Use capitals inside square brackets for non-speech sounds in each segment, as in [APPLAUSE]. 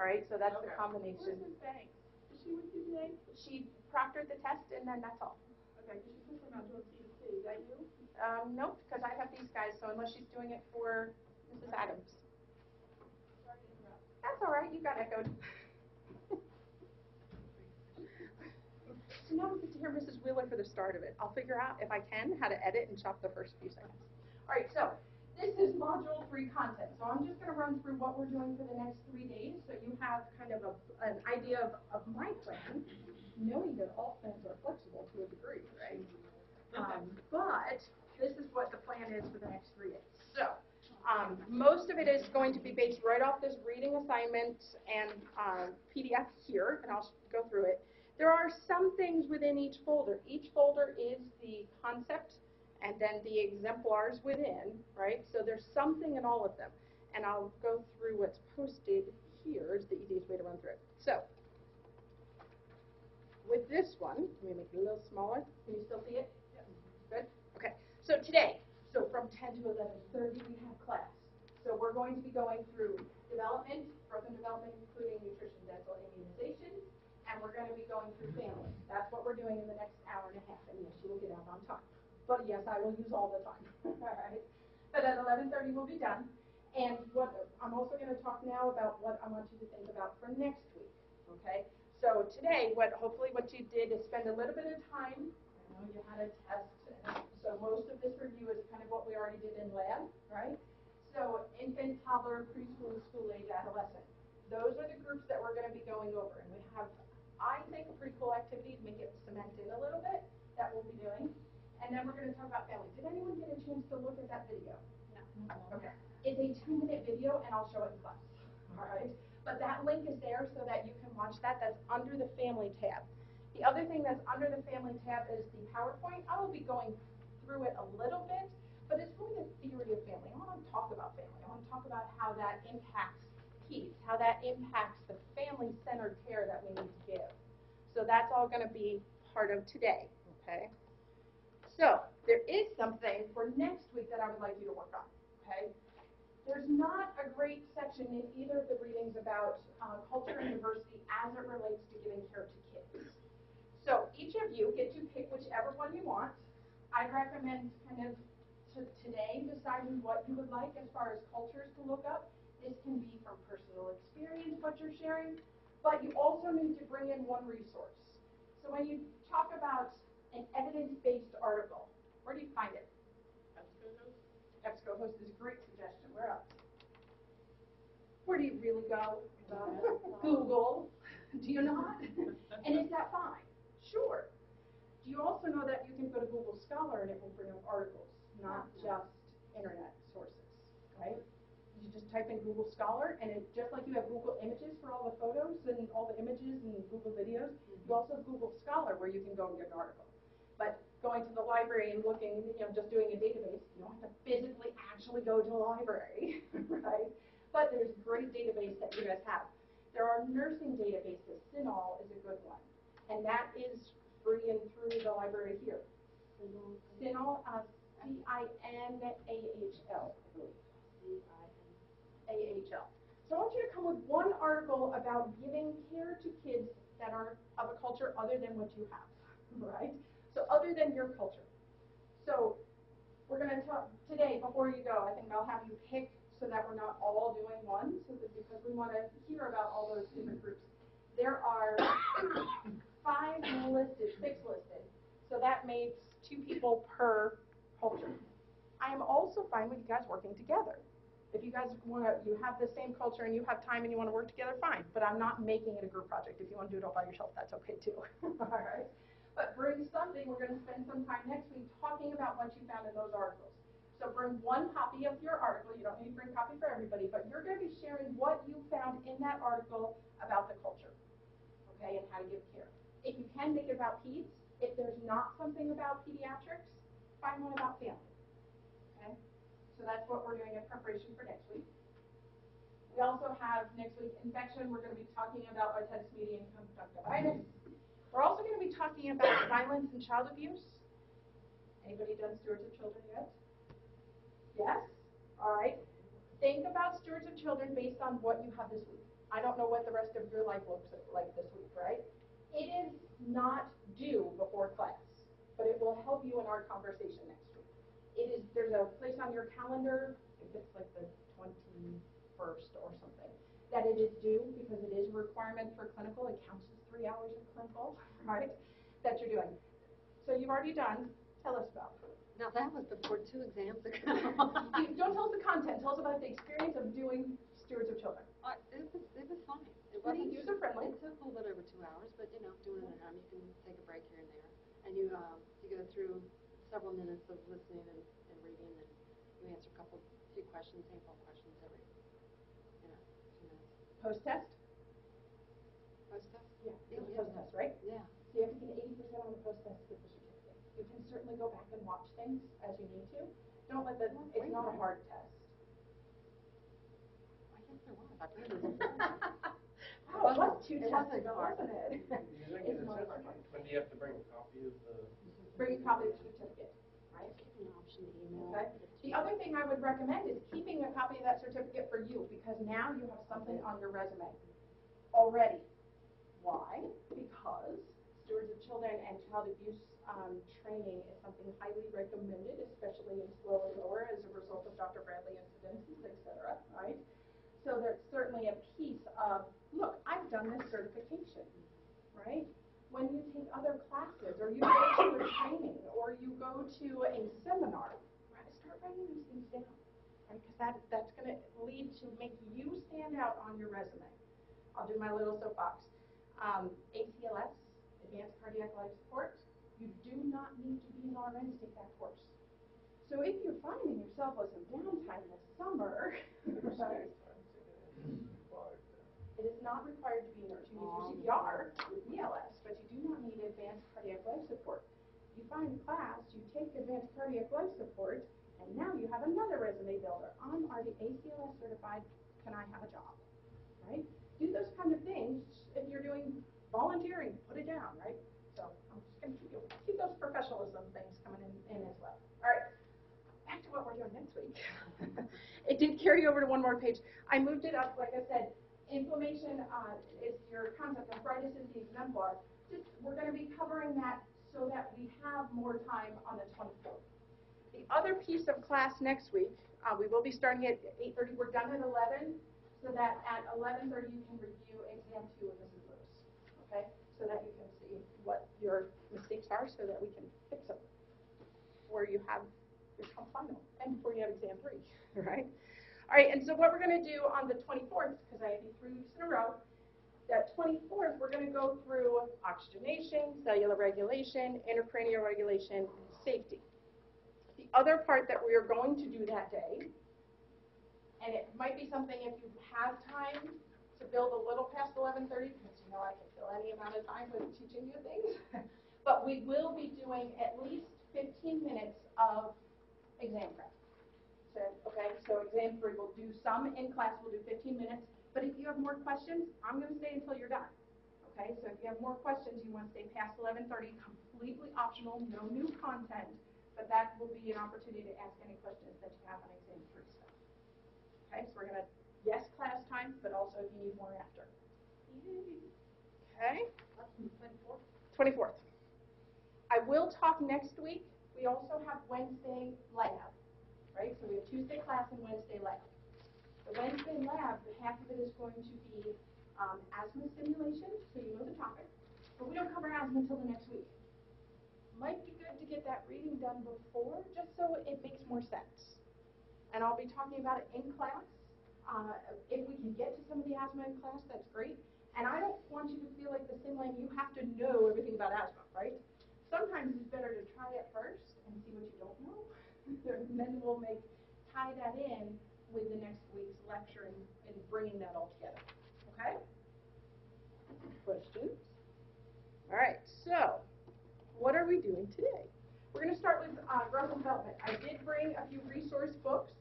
All right, so that's the Okay. combination. Where's Miss Banks? Is she with you today? She proctored the test and then that's all. Okay, because she says I'm not doing C to C. Is that you? Um, nope, because I have these guys, so unless she's doing it for Mrs. Adams. Sorry to interrupt. That's all right, you got echoed. So now we get to hear Mrs. Wheeler for the start of it. I'll figure out, if I can, how to edit and chop the first few seconds. All right, so module three content. So I'm just gonna run through what we're doing for the next three days, so you have kind of a, an idea of, of my plan, knowing that all plans are flexible to a degree, right? Um, but this is what the plan is for the next three days. So, um, most of it is going to be based right off this reading assignment and uh, PDF here, and I'll go through it. There are some things within each folder. Each folder is the concept and then the exemplars within, right? So there's something in all of them. And I'll go through what's posted here is the easiest way to run through it. So, with this one, let me make it a little smaller. Can you still see it? Yep. Good? Okay. So today, so from 10 to 11:30 we have class. So we're going to be going through development, growth and development, including nutrition, dental, immunization, and we're going to be going through family. That's what we're doing in the next hour and a half, and yes, you will get out on time. But yes, I will use all the time, [LAUGHS] all right? But at 11:30 we'll be done. And what, I'm also going to talk now about what I want you to think about for next week, okay? So today, what, hopefully what you did is spend a little bit of time, I know you had a test, so most of this review is kind of what we already did in lab, right? So infant, toddler, preschool, school age, adolescent. Those are the groups that we're gonna be going over, and we have, I think, a pretty cool activity to make it cement in a little bit, that we'll be doing. And then we're gonna talk about family. Did anyone get a chance to look at that video? No. Okay. It's a two-minute video, and I'll show it in class, all right? But that link is there so that you can watch that. That's under the family tab. The other thing that's under the family tab is the PowerPoint. I will be going through it a little bit, but it's really the theory of family. I want to talk about family. I want to talk about how that impacts kids, how that impacts the family-centered care that we need to give. So that's all going to be part of today, okay? So there is something for next week that I would like you to work on, okay? There's not a great section in either of the readings about uh, culture and diversity as it relates to giving care to kids. So each of you get to pick whichever one you want. I recommend kind of to today deciding what you would like as far as cultures to look up. This can be from personal experience, what you're sharing, but you also need to bring in one resource. So when you talk about an evidence-based article, where do you find it? EBSCO host is a great suggestion. Where else? Where do you really go? [LAUGHS] Google. Do you not? And is that fine? Sure. Do you also know that you can go to Google Scholar and it will bring up articles, not uh-huh. just internet sources, right? You just type in Google Scholar and it, just like you have Google Images for all the photos and all the images and Google videos, you mm-hmm. also have Google Scholar where you can go and get an article. But going to the library and looking, you know, just doing a database, you don't have to physically actually go to a library, [LAUGHS] right? But there's a great database that you guys have. There are nursing databases. CINAHL is a good one. And that is free and through the library here. CINAHL, uh, believe. A-H-L. So I want you to come with one article about giving care to kids that are of a culture other than what you have, [LAUGHS] right? So other than your culture. So we're gonna talk, today, before you go, I think I'll have you pick so that we're not all doing one, so that, because we wanna hear about all those different groups. There are [COUGHS] five listed, six listed, so that makes two people per culture. I am also fine with you guys working together. If you guys wanna, you have the same culture and you have time and you wanna work together, fine, but I'm not making it a group project. If you wanna do it all by yourself, that's okay too, [LAUGHS] all right? But bring something, we're gonna spend some time next week talking about what you found in those articles. So bring one copy of your article, you don't need to bring a copy for everybody, but you're gonna be sharing what you found in that article about the culture, okay, and how to give care. If you can, make it about peds. If there's not something about pediatrics, find one about family, okay? So that's what we're doing in preparation for next week. We also have next week infection, we're gonna be talking about otitis media and conjunctivitis. We're also gonna be talking about violence and child abuse. Anybody done stewards of children yet? Yes? All right. Think about stewards of children based on what you have this week. I don't know what the rest of your life looks like this week, right? It is not due before class, but it will help you in our conversation next week. It is, there's a place on your calendar, I think it's like the twenty-first or something, that it is due because it is a requirement for clinical, it counts as three hours of clinical, right? That you're doing. So you've already done, tell us about. Now, that was before two exams ago. You- Don't tell us the content, tell us about the experience of doing stewards of children. Uh, It was, it was fine. It wasn't, user-friendly. it took a little bit over two hours, but you know, doing it at home, you can take a break here and there. And you, um, you go through several minutes of listening and, and reading, and you answer a couple, few questions, handful of questions every, you know, few minutes. Post-test? Post-test? Right? Yeah. So you have to get eighty percent on the post-test to get the certificate. You can certainly go back and watch things as you need to. Don't let the, it's not a hard test. I guess there was. I've heard it before. [LAUGHS] Oh, it was two It tests wasn't ago, hard. wasn't it? You think It's not when do you have to bring a copy of the? Bring a copy of the certificate, right? Give an option to email. Okay. The other thing I would recommend is keeping a copy of that certificate for you, because now you have something on your resume already. Why? Because stewards of children and child abuse, um, training is something highly recommended, especially in slow and lower as a result of Dr. Bradley incidences, et cetera, right? So there's certainly a piece of, look, I've done this certification, right? When you take other classes, or you go to a training, or you go to a seminar, right, start writing these things down, right? Because that, that's gonna lead to make you stand out on your resume. I'll do my little soapbox. Um, ACLS, Advanced Cardiac Life Support, you do not need to be an RN to take that course. So if you're finding yourself with some downtime this summer, [LAUGHS] It is not required to be a nurse. You need your CPR with BLS, but you do not need advanced cardiac life support. You find a class, you take advanced cardiac life support, and now you have another resume builder. I'm already ACLS certified, can I have a job? Right? Do those kind of things. If you're doing volunteering, put it down, right? So I'm just keep, you- keep those professionalism things coming in, in as well. All right, back to what we're doing next week. [LAUGHS] It did carry over to one more page. I moved it up, like I said, inflammation, uh, is your concept, arthritis is the exemplar. Just, we're gonna be covering that so that we have more time on the twenty-fourth. The other piece of class next week, uh, we will be starting at eight thirty, we're done at eleven, so that at eleven thirty you can review exam two with Mrs. Lewis, okay? So that you can see what your mistakes are, so that we can fix them. Before you have your final, and before you have exam three, [LAUGHS] right? All right, and so what we're gonna do on the twenty-fourth, because I have three weeks in a row, that twenty-fourth, we're gonna go through oxygenation, cellular regulation, intracranial regulation, and safety. The other part that we are going to do that day, and it might be something if you have time to build a little past eleven thirty, because you know I can fill any amount of time with teaching you things. [LAUGHS] But we will be doing at least fifteen minutes of exam prep. So, okay, so exam three, we'll do some in class, we'll do fifteen minutes, but if you have more questions, I'm gonna stay until you're done. Okay, so if you have more questions, you wanna stay past eleven thirty, completely optional, no new content, but that will be an opportunity to ask any questions that you have on exam three. Okay, so we're gonna, yes, class time, but also if you need more after. Okay? Twenty-fourth. I will talk next week, we also have Wednesday lab, right? So we have Tuesday class and Wednesday lab. The Wednesday lab, the half of it is going to be um, asthma stimulation, so you know the topic, but we don't cover asthma until the next week. Might be good to get that reading done before, just so it makes more sense. And I'll be talking about it in class. Uh, if we can get to some of the asthma in class, that's great. And I don't want you to feel like the sim lab, you have to know everything about asthma, right? Sometimes it's better to try it first and see what you don't know. [LAUGHS] then we'll make, tie that in with the next week's lecture and, and bringing that all together. Okay? Questions? All right, so what are we doing today? We're going to start with uh, growth and development. I did bring a few resource books.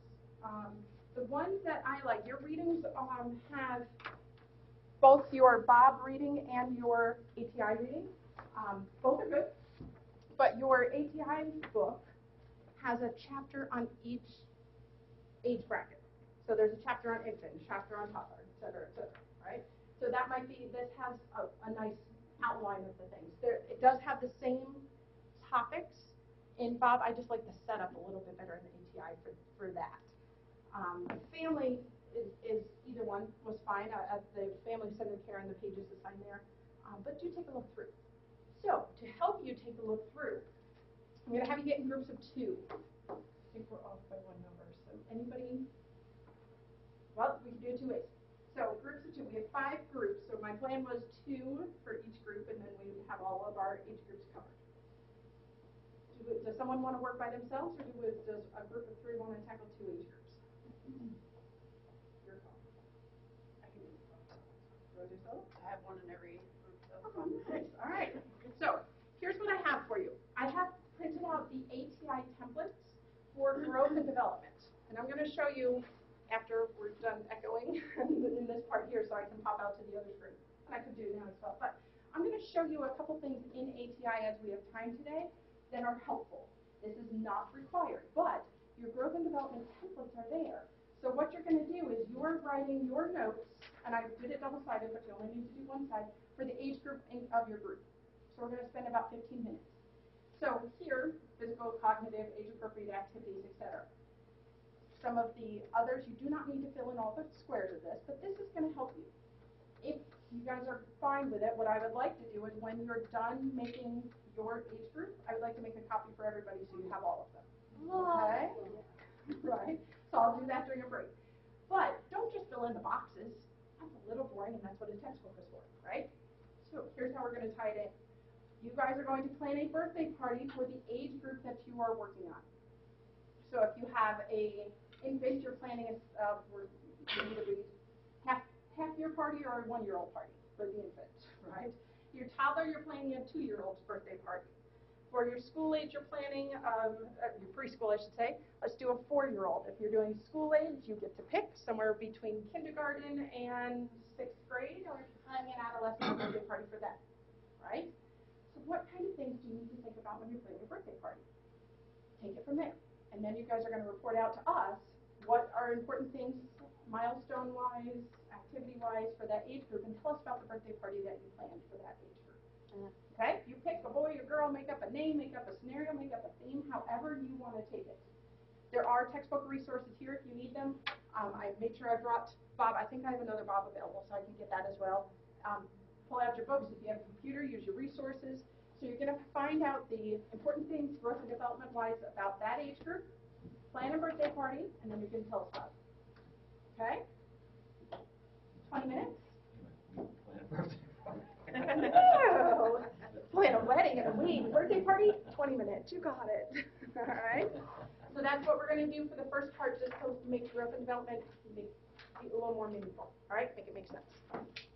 Um, the ones that I like, your readings um, have both your Bob reading and your ATI reading. Um, both are good, but your ATI book has a chapter on each age bracket. So there's a chapter on infant, chapter on toddler, et cetera, et cetera, right? So that might be, this has a, a nice outline of the things. There, it does have the same topics in Bob, I just like the setup a little bit better in the ATI for, for that. Um, the family is, is, either one was fine, uh, uh, the family centered care and the pages assigned there, um, but do take a look through. So, to help you take a look through, I'm gonna have you get in groups of two. I think we're off by one number, so anybody? Well, we can do it two ways. So groups of two, we have five groups, so my plan was two for each group, and then we would have all of our age groups covered. Do Does someone wanna work by themselves, or do we- does a group of three wanna tackle two age groups? Your call. I can do it. You wanna do so? I have one in every all right. So, here's what I have for you. I have printed out the ATI templates for growth and development. And I'm gonna show you after we're done echoing [LAUGHS] in this part here, so I can pop out to the other screen. And I could do now as well, but I'm gonna show you a couple things in ATI as we have time today that are helpful. This is not required, but your growth and development templates are there. So what you're gonna do is you're writing your notes, and I did it double-sided, but you only need to do one side, for the age group of your group. So we're gonna spend about fifteen minutes. So here, physical, cognitive, age-appropriate activities, etc. Some of the others, you do not need to fill in all the squares of this, but this is gonna help you. If you guys are fine with it, what I would like to do is when you're done making your age group, I would like to make a copy for everybody so you have all of them. Okay. [LAUGHS] Right, so I'll do that during a break. But don't just fill in the boxes. That's a little boring, and that's what a textbook is for, right? So here's how we're gonna tie it in. You guys are going to plan a birthday party for the age group that you are working on. So if you have a infant, you're planning a, uh, half, half year party or a one-year-old party for the infant, [LAUGHS] right? Your toddler, you're planning a two-year-old's birthday party. For your school age, you're planning, um, uh, your preschool, I should say, let's do a four-year-old. If you're doing school age, you get to pick somewhere between kindergarten and sixth grade, or if you're planning an adolescent birthday party for them, right? So what kind of things do you need to think about when you're planning a birthday party? Take it from there. And then you guys are gonna report out to us what are important things milestone-wise, activity-wise for that age group, and tell us about the birthday party that you planned for that age group. Okay, you pick a boy or girl, make up a name, make up a scenario, make up a theme, however you wanna take it. There are textbook resources here if you need them. Um, I made sure I dropped, Bob, I think I have another Bob available, so I can get that as well. Um, pull out your books, if you have a computer, use your resources. So you're gonna find out the important things growth and development wise about that age group, plan a birthday party, and then you can tell us about it. Okay? Twenty minutes? Plan a birthday [LAUGHS] Plan a wedding and a week, birthday party, twenty minutes, you got it. [LAUGHS] All right? So that's what we're gonna do for the first part, just to make growth and development make, be a little more meaningful, all right? Make it make sense.